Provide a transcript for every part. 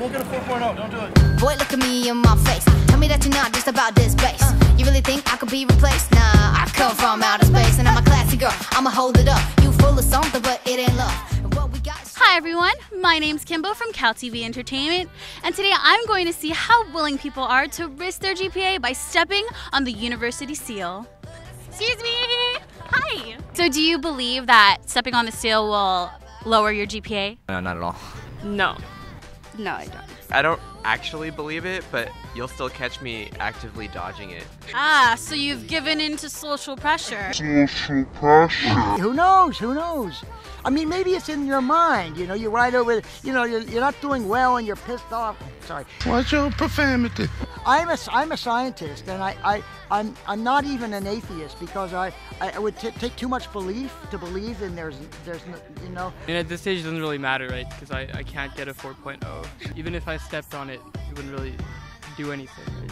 won't get a 4.0. Don't do it. Boy, look at me in my face. Tell me that you're not just about this bass. Uh. You really think I could be replaced? Nah, I come from outer space and I'm a classy girl. I'ma hold it up. You full of something, but it ain't love. And what we got is Hi everyone, my name's Kimbo from Cal TV Entertainment, and today I'm going to see how willing people are to risk their GPA by stepping on the university seal. Excuse me! Hi! So, do you believe that stepping on the seal will lower your GPA? No, not at all. No. No, I don't. I don't actually believe it, but you'll still catch me actively dodging it. Ah, so you've given in to social pressure. Social pressure. Who knows? Who knows? I mean, maybe it's in your mind. You know, you're right over. You know, you're, you're not doing well and you're pissed off. Sorry. Watch your profanity. I'm a, I'm a scientist, and I, I, I'm, I'm not even an atheist because I, I would t- take too much belief to believe in there's, there's, no, you know. And at this stage, it doesn't really matter, right? Because I, I can't get a 4.0. Even if I stepped on it, it wouldn't really do anything, right?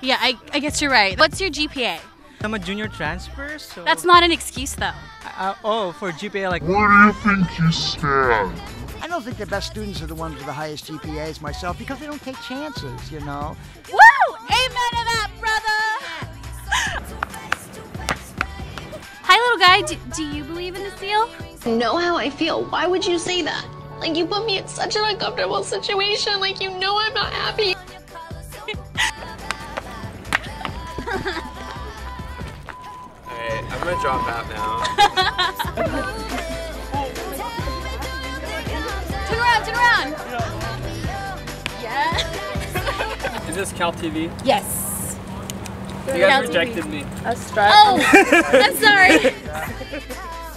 Yeah, I, I guess you're right. What's your GPA? I'm a junior transfer, so. That's not an excuse though. Uh, oh, for GPA, like. Where do you think you stand? I don't think the best students are the ones with the highest GPAs myself because they don't take chances. You know. Woo! Amen to that, brother! Hi, little guy. Do, do you believe in the seal? Know how I feel. Why would you say that? Like, you put me in such an uncomfortable situation. Like, you know I'm not happy. Gonna drop out now. Turn around, turn around. Yeah. Is this Cal TV? Yes. You guys rejected me. A strut. Oh, I'm sorry.